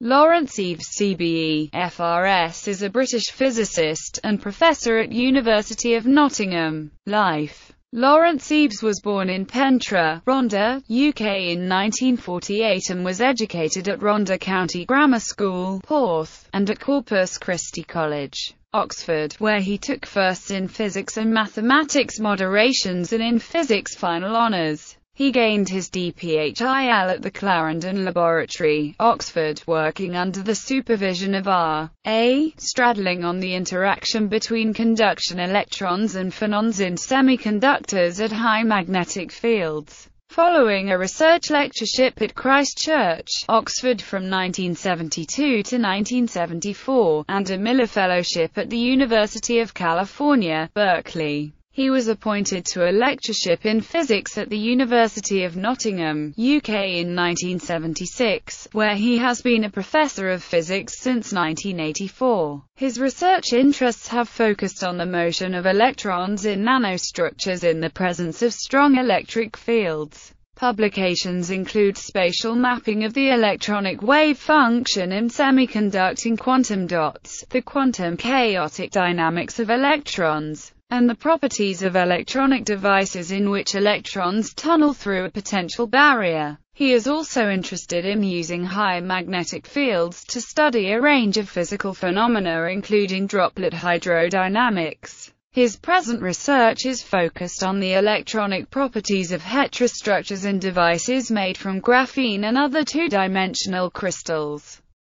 Laurence Eaves CBE, FRS is a British physicist, and professor at University of Nottingham. Life Laurence Eaves was born in Pentre, Rhondda, UK in 1948 and was educated at Rhondda County Grammar School, Porth, and at Corpus Christi College, Oxford, where he took firsts in physics and mathematics moderations and in physics final honours. He gained his DPHIL at the Clarendon Laboratory, Oxford, working under the supervision of R. A. Stradling on the interaction between conduction electrons and phonons in semiconductors at high magnetic fields. Following a research lectureship at Christ Church, Oxford from 1972 to 1974, and a Miller Fellowship at the University of California, Berkeley. He was appointed to a lectureship in physics at the University of Nottingham, UK in 1976, where he has been a professor of physics since 1984. His research interests have focused on the motion of electrons in nanostructures in the presence of strong electric fields. Publications include spatial mapping of the electronic wave function in semiconducting quantum dots, the quantum chaotic dynamics of electrons, and the properties of electronic devices in which electrons tunnel through a potential barrier. He is also interested in using high magnetic fields to study a range of physical phenomena including droplet hydrodynamics. His present research is focused on the electronic properties of heterostructures in devices made from graphene and other two-dimensional crystals.